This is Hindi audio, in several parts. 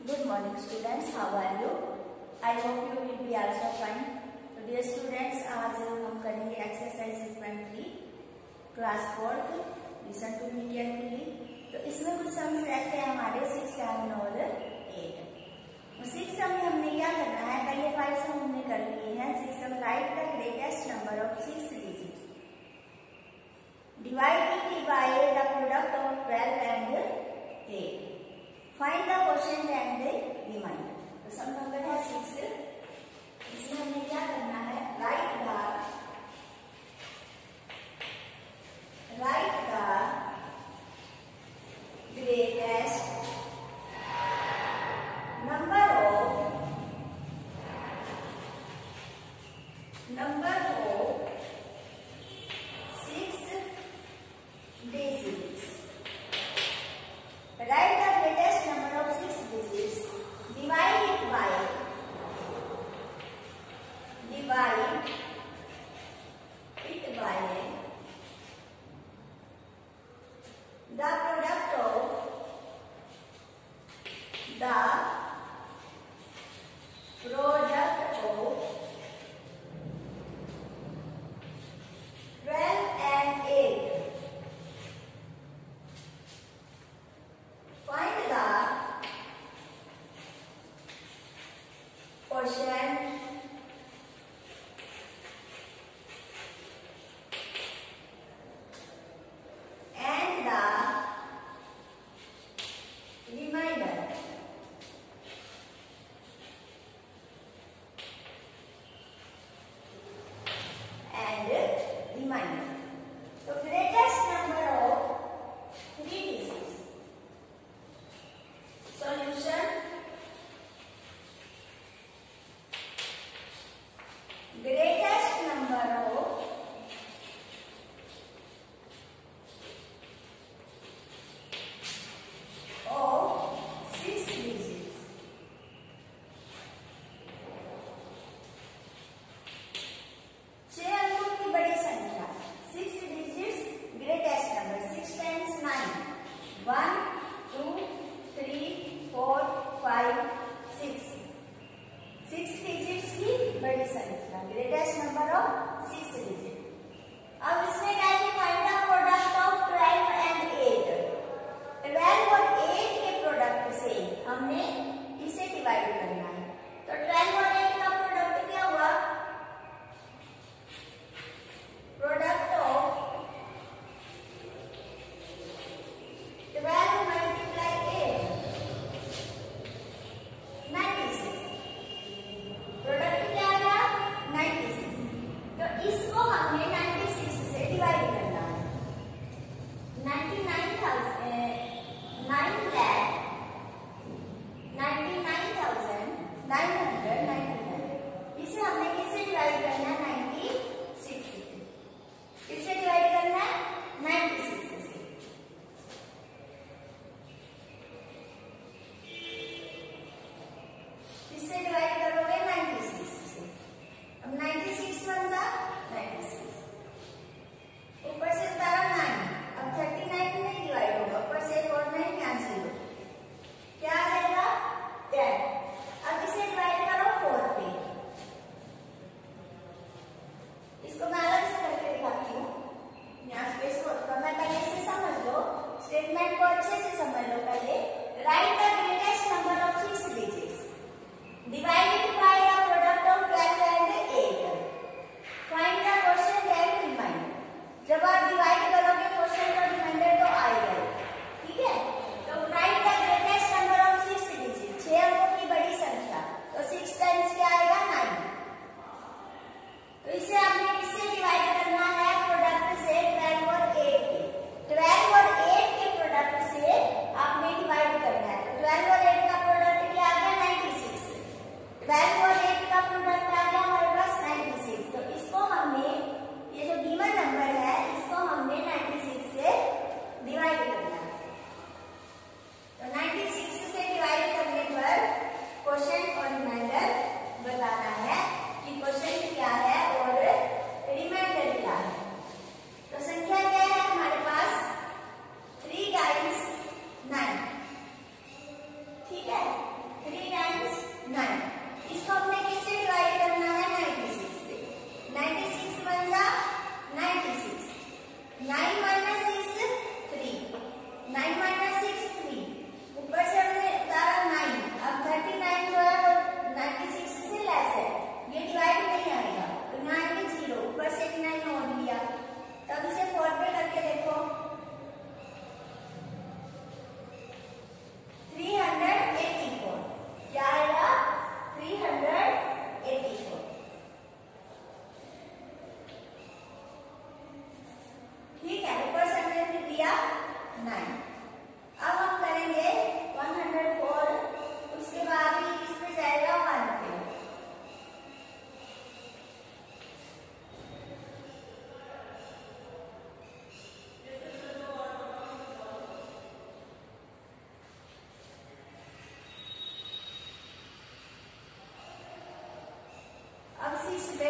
Good morning students, how are you? I hope you will be also fine. So dear students, आज हम करेंगे exercise 6.3 class 4 listen to me carefully. तो इसमें कुछ sums रहते हैं हमारे 6, 7 और 8. सिक्स सम में हमने क्या करना है पहले फाइव सम हमने कर लिए हैं six sum right the greatest number of six digit divide it by the product of twelve and eight Find the quotient and the remainder. So sum number has 6 six पे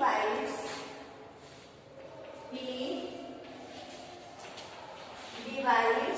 divides. He divides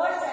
coisa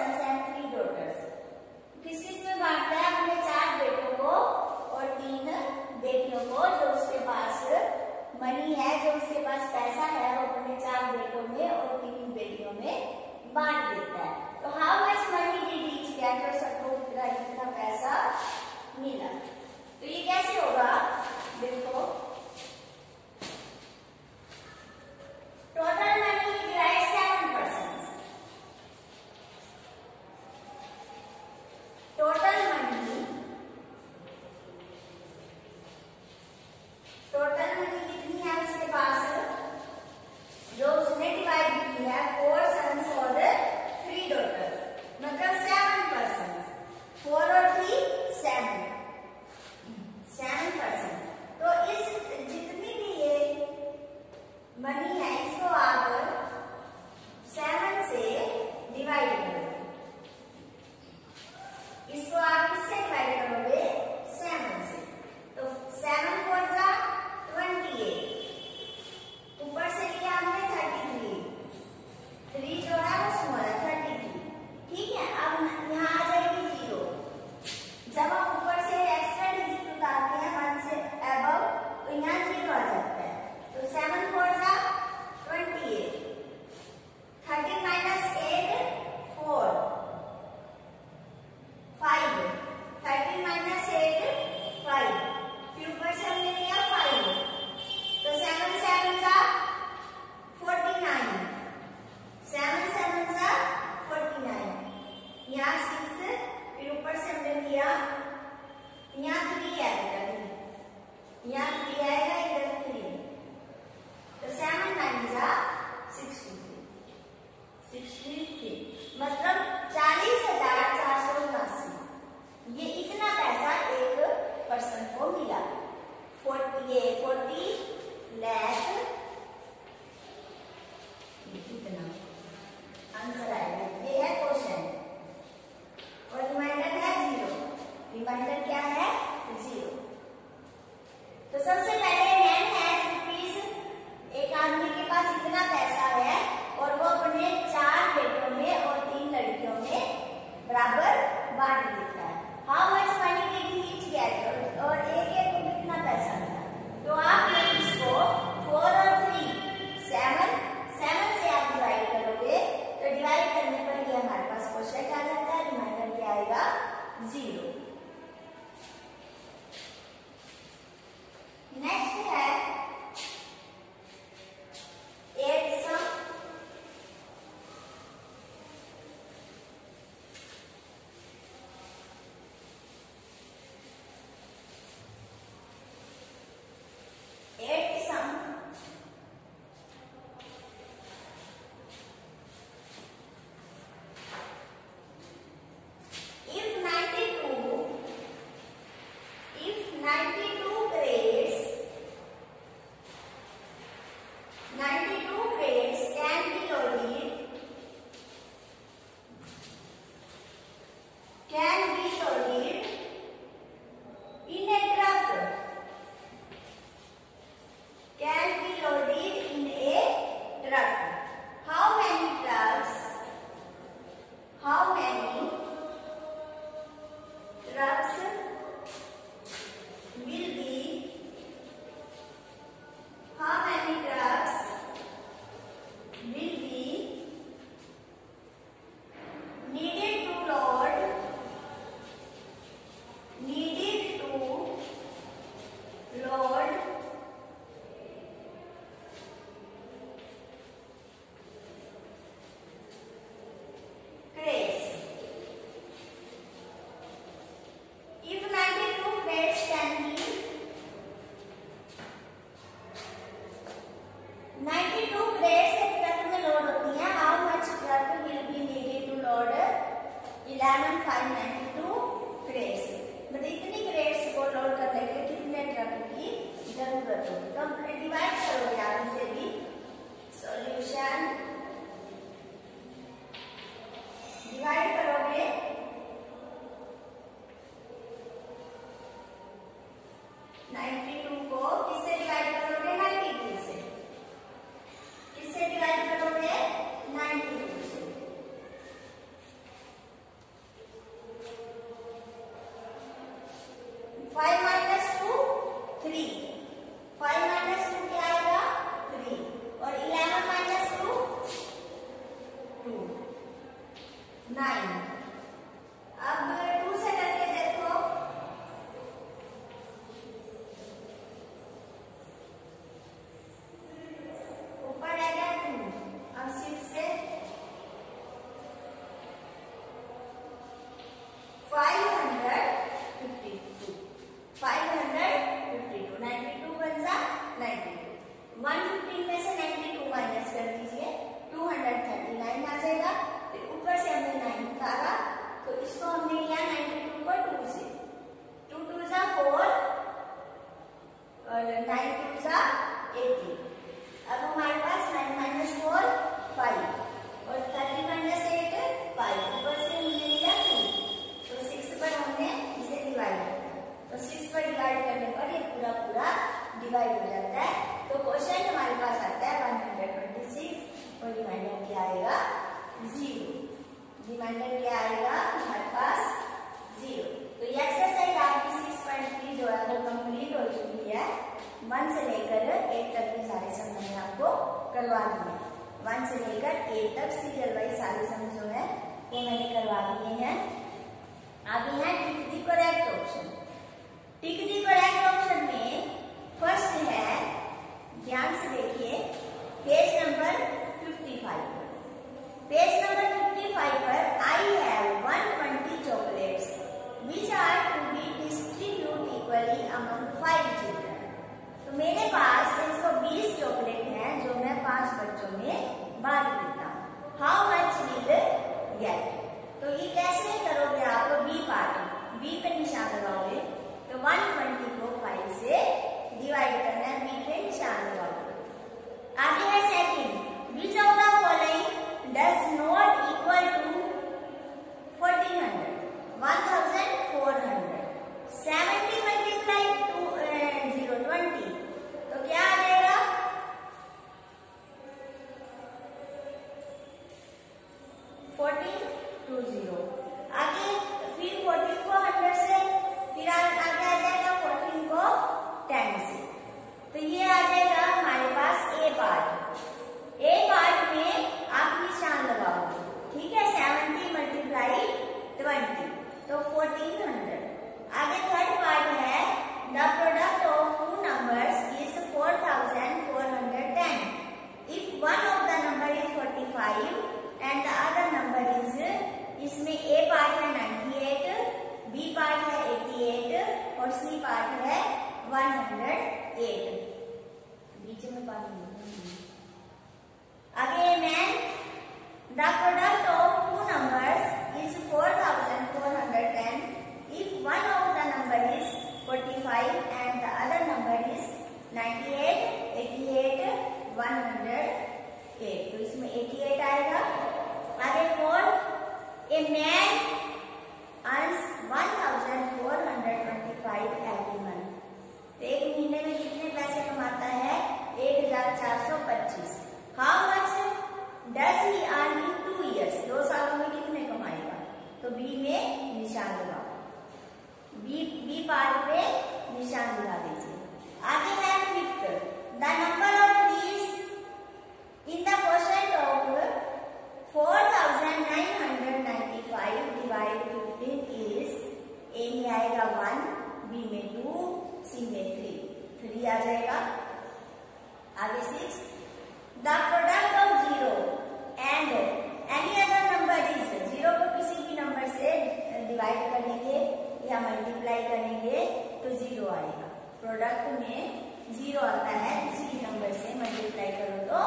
आएगा ज़ीरो। रिमाइंडर क्या आएगा? हमारे पास ज़ीरो। तो ये एक्सरसाइज आपकी सिक्स पॉइंट थ्री जो है वो कंप्लीट हो चुकी है। वन से लेकर एट तक के सारे सम मैंने आपको करवा दिए वन से लेकर एट तक सीरियल वाइज सारे सम जो है वो मैंने करवा दिए हैं। अब है tick the correct option tick the correct option में फ़र्स्ट है ध्यान से देखिए। पेज नंबर पेज नंबर 55 पर I have 120 chocolates which are to be distributed equally among five children तो मेरे पास 120 चॉकलेट हैं जो मैं पाँच बच्चों में बांट देता हूँ हाउ मच विल गेट तो ये कैसे करोगे आप बी पार्ट बी पे निशान लगाओगे तो 120 को 5 से डिवाइड करना है बी पे निशान लगाओगे आगे है second which of the following does not equal to 1400 1400 70 multiply two zero twenty तो क्या आ जाएगा फोर्टीन टू ज़ीरो आगे फिर फोर्टीन को हंड्रेड से फिर आगे आ जाएगा फोर्टीन को टेन से तो ये आ जाएगा हमारे पास ए पार्ट ए पार्ट में आप निशान लगाओगे ठीक है सेवेंटी मल्टीप्लाई ट्वेंटी तो फोर्टीन हंड्रेड आगे थर्ड पार्ट है the product of two numbers is four thousand four hundred ten if one of the number is forty five and the other number is इसमें ए पार्ट है नाइन्टी एट बी पार्ट है एटी एट और सी पार्ट है वन हंड्रेड एट बीच में पार्ट आगे man the product of two numbers is 4410 if one of the number is 45 and the other number is 98 88 108 तो इसमें 88 आएगा। आगे four a man earns 1425 every month एक महीने में कितने पैसे कमाता है? 1425 how much does he earn in two years दो सालों में कितने कमाएगा? तो बी में निशान लगाओ। बी बी पार्ट पे निशान लगा दीजिए। आगे है fifth the number of trees in the question of four thousand nine hundred ninety five divide fifteen is A में आएगा वन बी में टू सी में थ्री थ्री आ जाएगा। आगे six the product of zero and any other number is zero को किसी भी नंबर से डिवाइड करेंगे या मल्टीप्लाई करेंगे तो ज़ीरो आएगा। प्रोडक्ट में ज़ीरो आता है। किसी नंबर से मल्टीप्लाई करो तो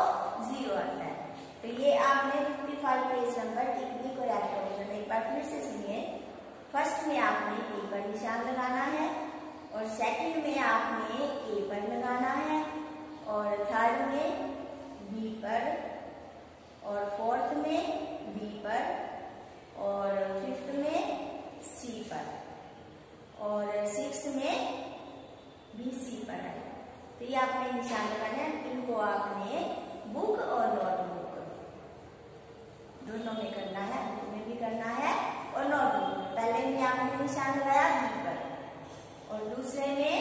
ज़ीरो आता है। तो ये आपने 55 पेज नंबर टिक को रैप ऑप्शन एक बार फिर से सुनिए। फ़र्स्ट में आपने ए पर निशान लगाना है। और सेकंड में आपने ए पर लगाना है और थर्ड में बी पर और फोर्थ में बी पर और फिफ्थ में सी पर और सिक्स में भी सी पर है। तो ये आपने निशान लगाना है। इनको आपने बुक और नोटबुक दोनों में करना है बुक में भी करना है और नोटबुक में पहले में आपने निशान लगाया बी पर और दूसरे में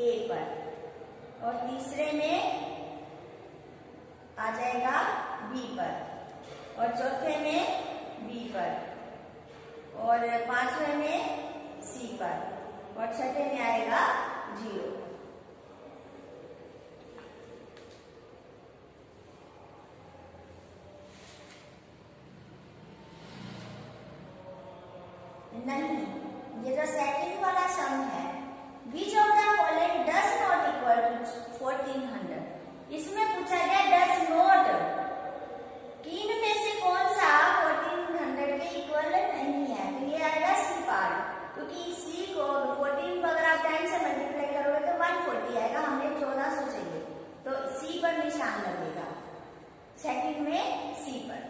ए पर और तीसरे में आ जाएगा बी पर और चौथे में बी पर और पांचवे में सी पर और छठे में आएगा ज़ीरो नहीं ये जो सेकंड वाला सम है which of the following does not equal to fourteen hundred इसमें पूछा गया डज नॉट तीन में से कौन सा फोर्टीन हंड्रेड के इक्वल नहीं है? तो ये आएगा सी पार्ट क्योंकि सी को फोर्टीन को अगर आप टेन से मल्टीप्लाई करोगे तो वन फोर्टी आएगा हमें चौदह सौ चाहिए तो सी पर निशान लगेगा। सेकंड में सी पर।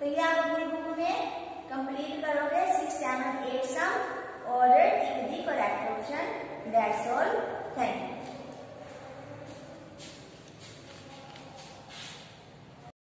तो ये आप अपनी बुक में कंप्लीट करोगे सिक्स सेवन एट सम और tick the correct option that's all thank you